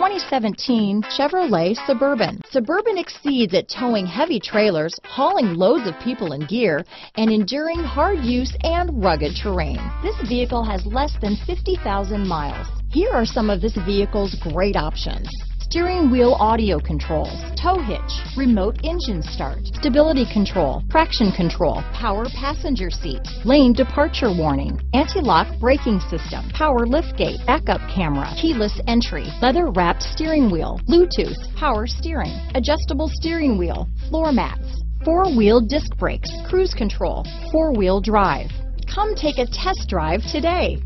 2017 Chevrolet Suburban. Suburban exceeds at towing heavy trailers, hauling loads of people and gear, and enduring hard use and rugged terrain. This vehicle has less than 50,000 miles. Here are some of this vehicle's great options steering wheel audio controls, tow hitch, remote engine start, stability control, traction control, power passenger seat, lane departure warning, anti-lock braking system, power liftgate, backup camera, keyless entry, leather wrapped steering wheel, Bluetooth, power steering, adjustable steering wheel, floor mats, four-wheel disc brakes, cruise control, four-wheel drive. Come take a test drive today.